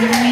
Yeah.